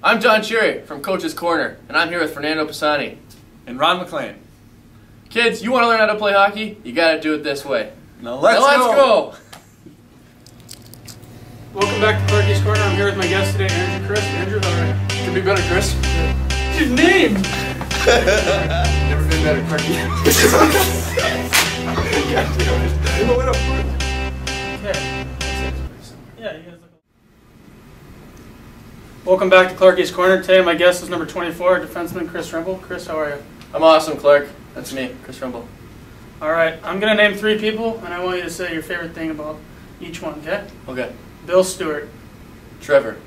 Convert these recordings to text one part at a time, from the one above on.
I'm Don Cherry from Coach's Corner, and I'm here with Fernando Pisani. And Ron MacLean. Kids, you want to learn how to play hockey? You got to do it this way. Now let's, now let's go. go. Welcome back to Clarky's Corner. I'm here with my guest today, Andrew Chris. Andrew, how are you? Could be better, Chris. What's your name? Never been better, Clarky. Okay. Yeah, you guys look. Welcome back to Clarky's Corner. Today, my guest is number 24, defenseman Chris Rumble. Chris, how are you? I'm awesome, Clark. That's me, Chris Rumble. All right, I'm gonna name three people, and I want you to say your favorite thing about each one. Okay? Okay. Bill Stewart, Trevor.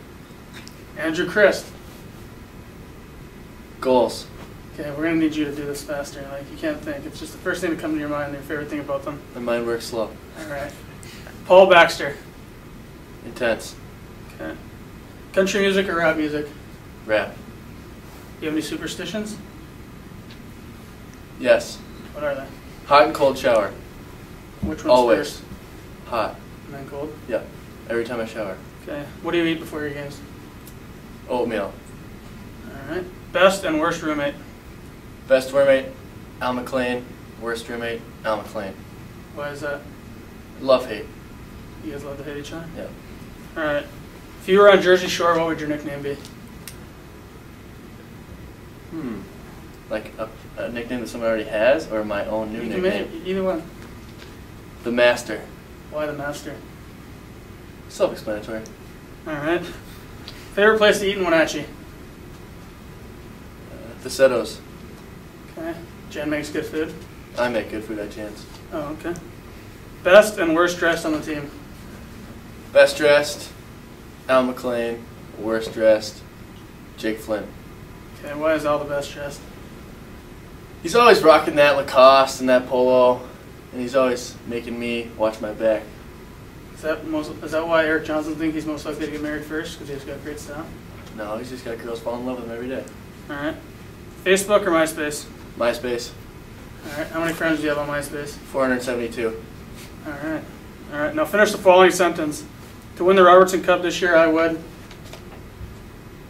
Andrew Christ. Goals. Okay, we're gonna need you to do this faster. Like you can't think. It's just the first thing to come to your mind. Your favorite thing about them. My mind works slow. All right. Paul Baxter. Intense. Okay. Country music or rap music? Rap. You have any superstitions? Yes. What are they? Hot and cold shower. Which one's Always. first? Hot. And then cold. Yeah. Every time I shower. Okay. What do you eat before your games? Oatmeal. All right. Best and worst roommate. Best roommate, Al McLean. Worst roommate, Al McLean. Why is that? Love hate. You guys love to hate each other. Yeah. All right. If you were on Jersey Shore, what would your nickname be? Hmm. Like a, a nickname that someone already has, or my own new you can make nickname? either one. The Master. Why the master? Self-explanatory. All right. Favorite place to eat in Wenatchee? Uh, Facettos. Okay. Jen makes good food. I make good food at chance. Oh, okay. Best and worst dressed on the team? Best dressed, Al McLean. Worst dressed, Jake Flynn. Okay. Why is all the best dressed? He's always rocking that Lacoste and that polo, and he's always making me watch my back. Is that most? Is that why Eric Johnson thinks he's most likely to get married first? Because he's got great style. No, he's just got girls fall in love with him every day. All right. Facebook or MySpace? MySpace, All right. How many friends do you have on MySpace? 472. All right. All right. Now finish the following sentence. To win the Robertson Cup this year, I would.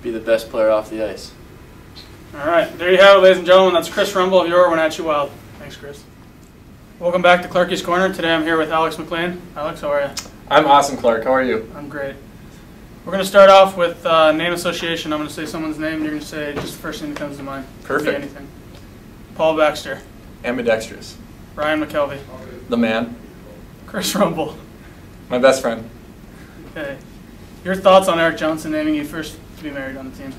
Be the best player off the ice. All right. There you have it, ladies and gentlemen. That's Chris Rumble of your Wenatchee Wild. Thanks, Chris. Welcome back to Clarky's Corner. Today I'm here with Alex McLean. Alex, how are you? I'm awesome, Clark. How are you? I'm great. We're going to start off with uh, name association. I'm going to say someone's name, and you're going to say just the first thing that comes to mind. Perfect. anything. Paul Baxter, Ambidextrous. Ryan McKelvey, The man. Chris Rumble. My best friend. Okay. Your thoughts on Eric Johnson naming you first to be married on the team?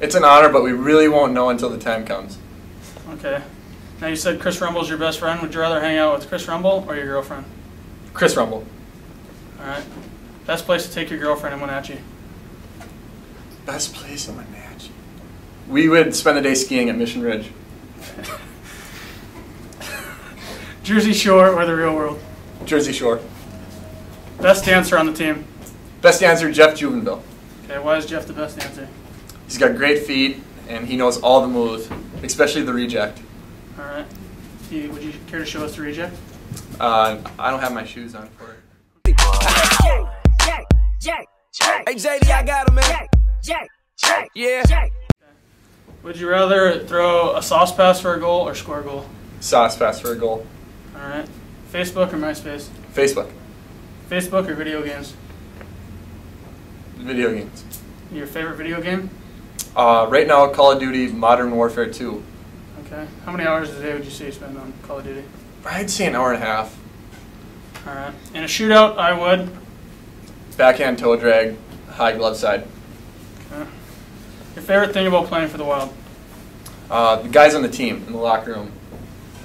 It's an honor, but we really won't know until the time comes. Okay. Now you said Chris Rumble's your best friend. Would you rather hang out with Chris Rumble or your girlfriend? Chris Rumble. All right. Best place to take your girlfriend in Wenatchee. Best place in Wenatchee. We would spend the day skiing at Mission Ridge. Jersey Shore or the real world? Jersey Shore. Best dancer on the team. Best dancer, Jeff Jubinville. Okay. Why is Jeff the best dancer? He's got great feet, and he knows all the moves, especially the reject. All right. You, would you care to show us the reject? Uh, I don't have my shoes on for it. Hey JD, I got him, man. Yeah. Would you rather throw a sauce pass for a goal or score a goal? Sauce pass for a goal. All right. Facebook or MySpace? Facebook. Facebook or video games? Video games. Your favorite video game? Uh, right now, Call of Duty Modern Warfare 2. Okay. How many hours a day would you say you spend on Call of Duty? I'd say an hour and a half. All right. In a shootout, I would. Backhand toe drag, high glove side. Okay. Your favorite thing about playing for the Wild? Uh, the guys on the team in the locker room.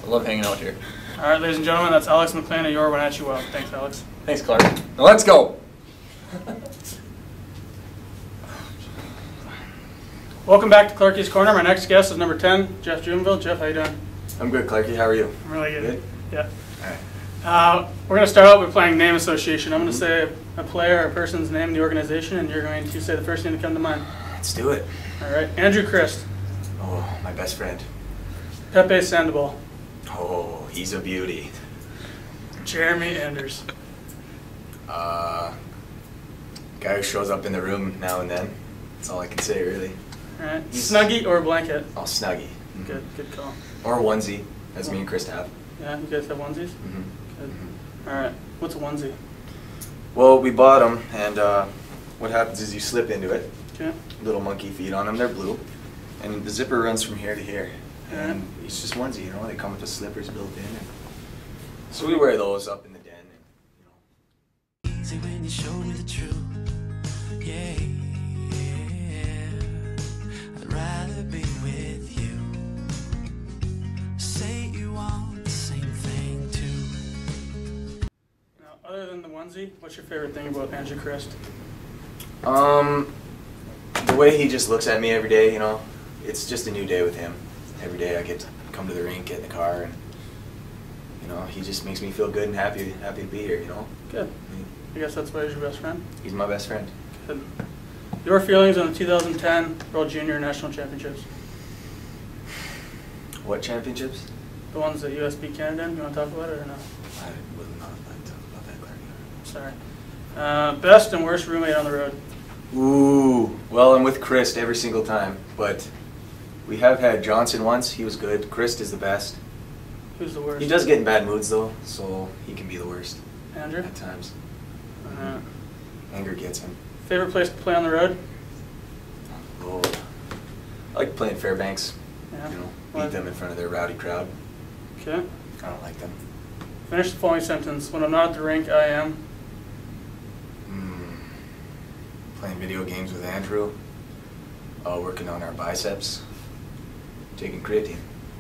I love hanging out here. All right, ladies and gentlemen, that's Alex McLean of your Wenatchee Wild. Thanks, Alex. Thanks, Clark. Now let's go. Welcome back to Clarky's Corner. My next guest is number 10, Jeff Jubinville. Jeff, how you doing? I'm good, Clarky. How are you? I'm really good. Good? Yeah. Uh, we're going to start out by playing name association. I'm going to say a player or a person's name in the organization, and you're going to say the first thing to come to mind. Let's do it. All right. Andrew Christ, Oh, my best friend. Pepe Sandoval, Oh, he's a beauty. Jeremy Anders, Uh, guy who shows up in the room now and then. That's all I can say, really. All right. He's- Snuggie or a blanket? Oh, Snuggie. Mhm. Good, good call. Or a onesie, as me and Chris have. Yeah, you guys have onesies? Mm -hmm. Good. All right. What's a onesie? Well, we bought them, and uh, what happens is you slip into it. Okay. Little monkey feet on them. They're blue, and the zipper runs from here to here. Yeah. And it's just onesie, you know. They come with the slippers built in. And so we wear those up in the den. And, you know. Onesie, what's your favorite thing about Andrew Christ? Um, the way he just looks at me every day, you know, it's just a new day with him. Every day I get to come to the rink, get in the car, and you know, he just makes me feel good and happy, happy to be here. You know, Good. I guess that's why he's your best friend. he's my best friend. Good. Your feelings on the 2010 World Junior National Championships? What championships? The ones that US beat Canada in? You want to talk about it or no? I would not like to talk about that, Clark. Sorry. Uh, best and worst roommate on the road? Ooh, well, I'm with Chris every single time, but we have had Johnson once. He was good. Chris is the best. Who's the worst? He does get in bad moods though, so he can be the worst Andrew? at times. Uh, Anger gets him. favorite place to play on the road? Oh, I like playing Fairbanks. Yeah. You know, beat them in front of their rowdy crowd. Okay. I don't like them. Finish the following sentence. When I'm not at the rink, I am. Mm, playing video games with Andrew. Uh, working on our biceps. Taking creatine.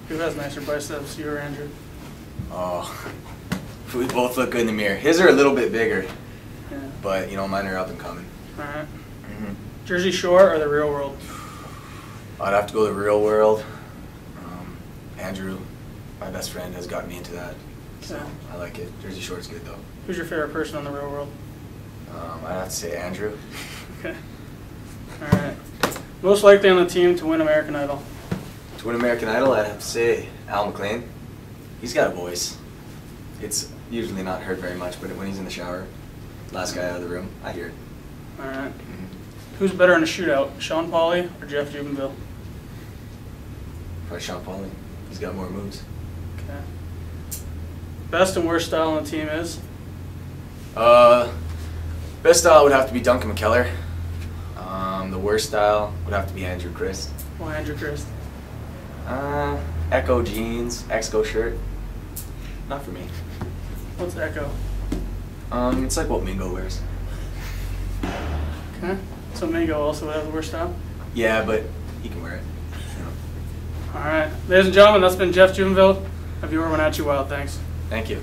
Who has nicer biceps, you or Andrew? Oh, we both look good in the mirror. His are a little bit bigger, Yeah. but you know mine are up and coming. All right. Mm-hmm. Jersey Shore or the real world? I'd have to go to the real world. Um, Andrew, my best friend, has gotten me into that, so. I like it. Jersey Shore's good though. Who's your favorite person on the real world? Um, I'd have to say Andrew. Okay. All right. Most likely on the team to win American Idol? To win American Idol, I'd have to say Al McLean. He's got a voice. It's usually not heard very much, but when he's in the shower, last guy out of the room, I hear it. All right. Mhm. Who's better in a shootout, Sean Pauley or Jeff Jubinville? Probably Sean Pauley. He's got more moves. Okay. Best and worst style on the team is? Uh, best style would have to be Duncan McKellar. Um, the worst style would have to be Andrew Christ. Well, Andrew Christ. Uh, Ecko jeans, Exco shirt. Not for me. What's Ecko? Um, it's like what Mingo wears. Okay. So Mingo also would have the worst style? Yeah, but he can wear it. you know. All right. Ladies and gentlemen, that's been Jeff Jubinville of Your Wenatchee Wild. Thanks. Thank you.